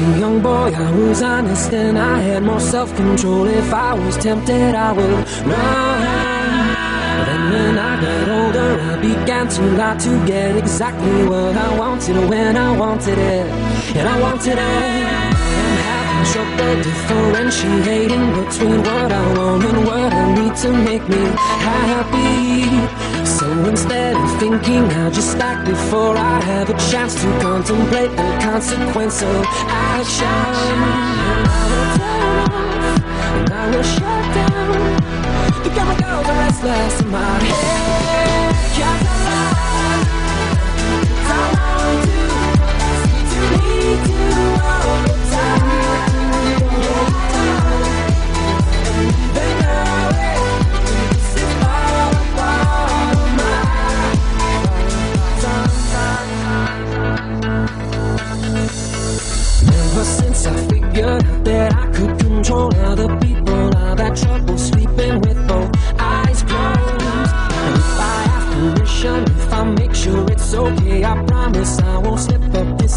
I was honest and I had more self-control. If I was tempted, I would run. Then when I got older, I began to lie to get exactly what I wanted when I wanted it, and I wanted it. Having trouble differentiating between what I want and what I need to make me happy. Thinking, I'll just act before I have a chance to contemplate the consequence of action. And I will turn off, and I will shut down. The chemicals are restless in my head. I could control other people. I've trouble sleeping with both eyes closed. If I permission, if I make sure it's okay, I promise I won't slip up.